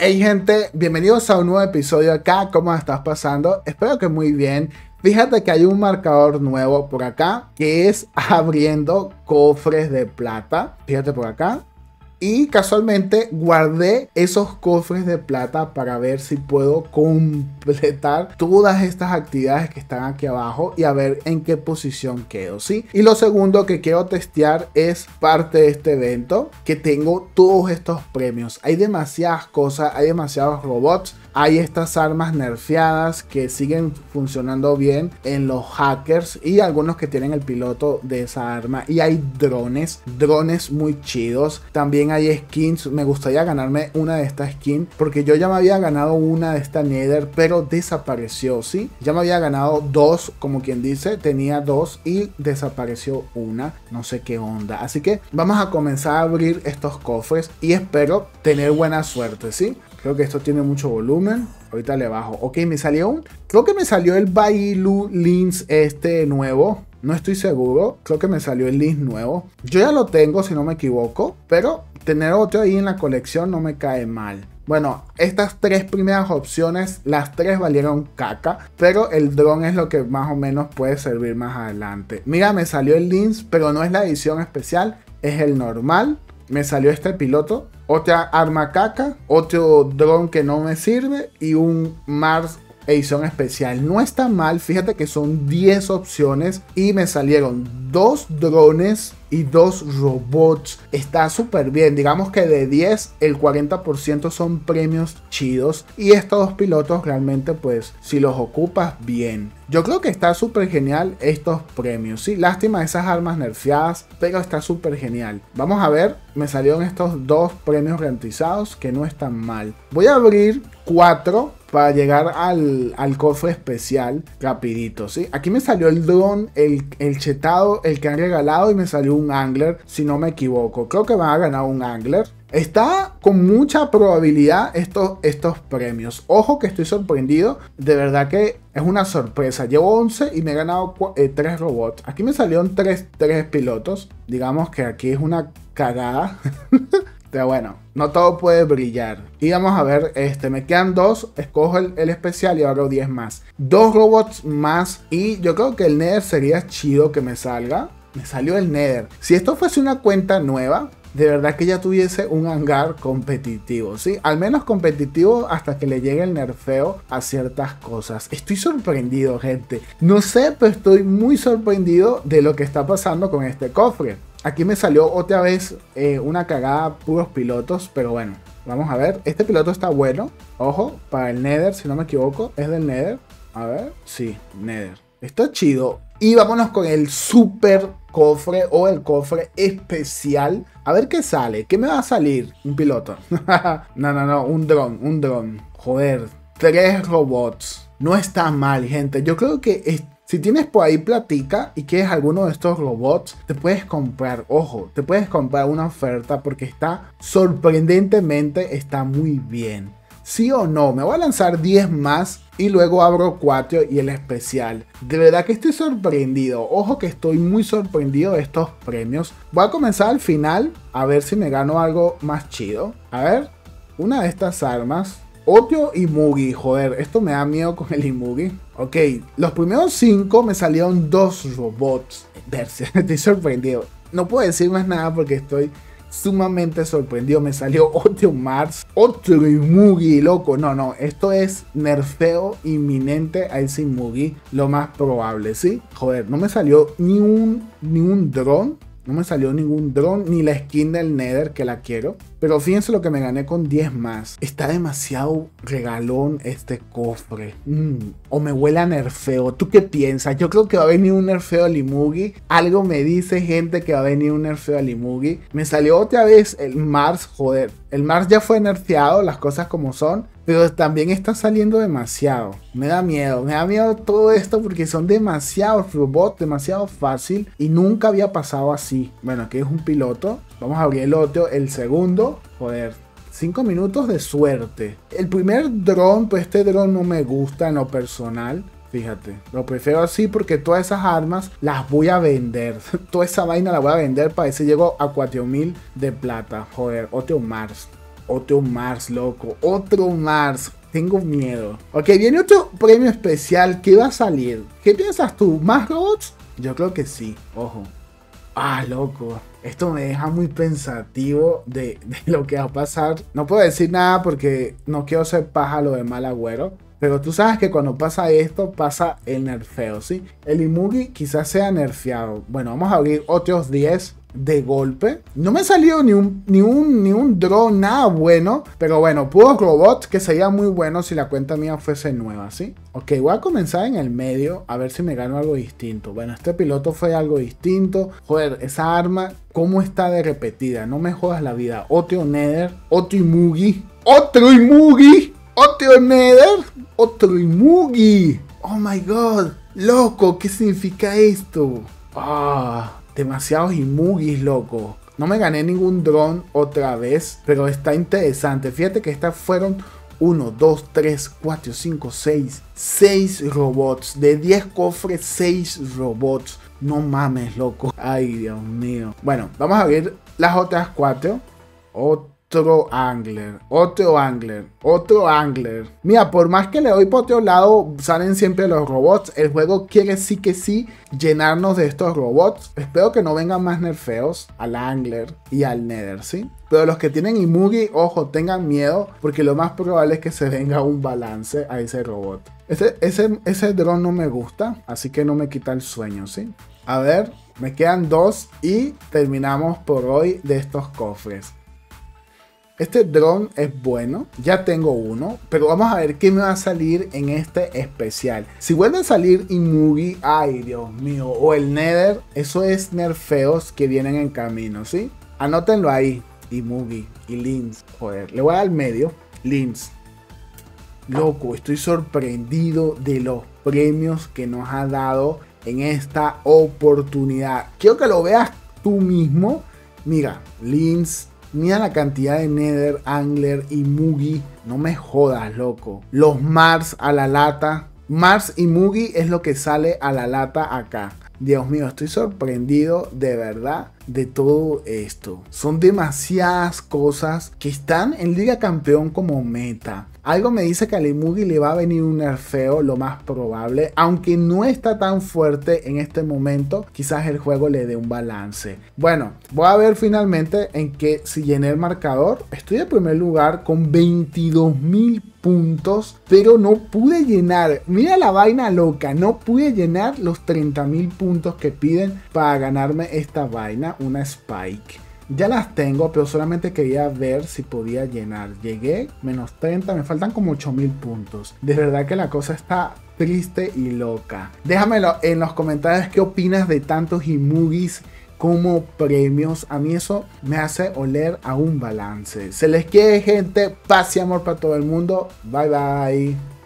Hey gente, bienvenidos a un nuevo episodio acá. ¿Cómo estás pasando? Espero que muy bien. Fíjate que hay un marcador nuevo por acá que es abriendo cofres de plata. Fíjate por acá. Y casualmente guardé esos cofres de plata para ver si puedo completar todas estas actividades que están aquí abajo y a ver en qué posición quedo, ¿sí? Y lo segundo que quiero testear es parte de este evento que tengo todos estos premios. Hay demasiadas cosas, hay demasiados robots, hay estas armas nerfeadas que siguen funcionando bien en los hackers y algunos que tienen el piloto de esa arma. Y hay drones, drones muy chidos. También hay skins. Me gustaría ganarme una de estas skins porque yo ya me había ganado una de esta Nether, pero desapareció, ¿sí? Ya me había ganado dos, como quien dice, tenía dos y desapareció una. No sé qué onda. Así que vamos a comenzar a abrir estos cofres y espero tener buena suerte, ¿sí? Creo que esto tiene mucho volumen. Ahorita le bajo. Ok, me salió un... Creo que me salió el Bailu Lins este nuevo. No estoy seguro. Creo que me salió el Lins nuevo. Yo ya lo tengo, si no me equivoco. Pero tener otro ahí en la colección no me cae mal. Bueno, estas tres primeras opciones, las tres valieron caca, pero el dron es lo que más o menos puede servir más adelante. Mira, me salió el Lins, pero no es la edición especial, es el normal. Me salió este piloto, otra arma caca, otro dron que no me sirve y un Mars edición especial. No está mal, fíjate que son 10 opciones y me salieron dos drones y dos robots. Está súper bien. Digamos que de 10, el 40% son premios chidos. Y estos dos pilotos realmente, pues, si los ocupas bien. Yo creo que está súper genial estos premios. Sí, lástima esas armas nerfeadas, pero está súper genial. Vamos a ver, me salieron estos dos premios garantizados que no están mal. Voy a abrir cuatro para llegar al, cofre especial rapidito, ¿sí? Aquí me salió el drone, el, el chetado, el que han regalado y me salió un angler, si no me equivoco. Creo que van a ganar un angler. Está con mucha probabilidad estos, estos premios. Ojo que estoy sorprendido. De verdad que es una sorpresa. Llevo 11 y me he ganado 3 eh, robots. Aquí me salieron 3, 3 pilotos. Digamos que aquí es una cagada. Pero bueno, no todo puede brillar. Y vamos a ver, este, me quedan dos. Escojo el, especial y hago 10 más. Dos robots más. Y yo creo que el Nether sería chido que me salga. Me salió el Nether. Si esto fuese una cuenta nueva, de verdad que ya tuviese un hangar competitivo, ¿sí? Al menos competitivo hasta que le llegue el nerfeo a ciertas cosas. Estoy sorprendido, gente. No sé, pero estoy muy sorprendido de lo que está pasando con este cofre. Aquí me salió otra vez eh, una cagada puros pilotos, pero bueno, vamos a ver. Este piloto está bueno. Ojo, para el Nether, si no me equivoco, es del Nether. A ver, sí, Nether. Está chido. Y vámonos con el super cofre o el cofre especial. A ver qué sale. ¿Qué me va a salir? Un piloto. no, no, no. Un dron, un dron. Joder. Tres robots. No está mal, gente. Yo creo que si tienes por ahí platica y quieres alguno de estos robots, te puedes comprar, ojo, te puedes comprar una oferta porque está sorprendentemente, está muy bien. Sí o no, me voy a lanzar 10 más y luego abro 4 y el especial. De verdad que estoy sorprendido. Ojo que estoy muy sorprendido de estos premios. Voy a comenzar al final a ver si me gano algo más chido. A ver, una de estas armas Otio y Mugi, joder, esto me da miedo con el Imugi. Ok, los primeros cinco me salieron dos robots. Verse, estoy sorprendido. No puedo decir más nada porque estoy sumamente sorprendido. Me salió otro Mars, otro Imugi, loco. No, no, esto es nerfeo inminente a ese Imugi, lo más probable, ¿sí? Joder, no me salió ni un, ni un dron no me salió ningún dron ni la skin del Nether que la quiero. Pero fíjense lo que me gané con 10 más. Está demasiado regalón este cofre. Mm, o me huele a nerfeo. ¿Tú qué piensas? Yo creo que va a venir un nerfeo a Limugi. Algo me dice gente que va a venir un nerfeo a Limugi. Me salió otra vez el Mars. Joder. El Mars ya fue nerfeado. Las cosas como son pero también está saliendo demasiado. Me da miedo, me da miedo todo esto porque son demasiados robots, demasiado fácil y nunca había pasado así. Bueno, aquí es un piloto. Vamos a abrir el otro, el segundo. Joder, 5 minutos de suerte. El primer dron, pues este dron no me gusta en lo personal. Fíjate, lo prefiero así porque todas esas armas las voy a vender. Toda esa vaina la voy a vender para ese llego a 4000 de plata. Joder, otro Mars. Otro Mars, loco. Otro Mars. Tengo miedo. Ok, viene otro premio especial que va a salir. ¿Qué piensas tú? ¿Más robots? Yo creo que sí. Ojo. Ah, loco. Esto me deja muy pensativo de, de, lo que va a pasar. No puedo decir nada porque no quiero ser pájaro de mal agüero. Pero tú sabes que cuando pasa esto, pasa el nerfeo, ¿sí? El Imugi quizás sea nerfeado. Bueno, vamos a abrir otros 10 de golpe. No me salió ni un, ni un, ni un drone, nada bueno. Pero bueno, puros robots que sería muy bueno si la cuenta mía fuese nueva, ¿sí? Ok, voy a comenzar en el medio a ver si me gano algo distinto. Bueno, este piloto fue algo distinto. Joder, esa arma, ¿cómo está de repetida? No me jodas la vida. Otro Nether, otro Imugi. ¡Otro Imugi! ¡Otro Nether! ¡Otro Imugi! ¡Oh my god! ¡Loco! ¿Qué significa esto? ¡Ah! demasiados Imugis, loco. No me gané ningún dron otra vez, pero está interesante. Fíjate que estas fueron 1, 2, 3, 4, 5, 6. 6 robots. De 10 cofres, 6 robots. No mames, loco. Ay, Dios mío. Bueno, vamos a ver las otras 4 otro angler, otro angler, otro angler. Mira, por más que le doy por otro lado, salen siempre los robots. El juego quiere sí que sí llenarnos de estos robots. Espero que no vengan más nerfeos al angler y al nether, ¿sí? Pero los que tienen Imugi, ojo, tengan miedo, porque lo más probable es que se venga un balance a ese robot. Ese, ese, ese dron no me gusta, así que no me quita el sueño, ¿sí? A ver, me quedan dos y terminamos por hoy de estos cofres. Este dron es bueno, ya tengo uno, pero vamos a ver qué me va a salir en este especial. Si vuelve a salir Imugi, ay Dios mío, o el Nether, eso es nerfeos que vienen en camino, ¿sí? Anótenlo ahí, Imugi y Lins. Joder, le voy al medio, Lins. Loco, estoy sorprendido de los premios que nos ha dado en esta oportunidad. Quiero que lo veas tú mismo. Mira, Lins, Mira la cantidad de Nether, Angler y Mugi. No me jodas, loco. Los Mars a la lata. Mars y Mugi es lo que sale a la lata acá. Dios mío, estoy sorprendido de verdad de todo esto. Son demasiadas cosas que están en Liga Campeón como meta. Algo me dice que a Limugi le va a venir un nerfeo, lo más probable. Aunque no está tan fuerte en este momento, quizás el juego le dé un balance. Bueno, voy a ver finalmente en que si llené el marcador. Estoy en primer lugar con 22 mil puntos, pero no pude llenar. Mira la vaina loca, no pude llenar los 30 mil puntos que piden para ganarme esta vaina, una Spike. Ya las tengo, pero solamente quería ver si podía llenar. Llegué, menos 30, me faltan como 8000 puntos. De verdad que la cosa está triste y loca. Déjamelo en los comentarios qué opinas de tantos emojis como premios. A mí eso me hace oler a un balance. Se les quiere gente, paz y amor para todo el mundo. Bye bye.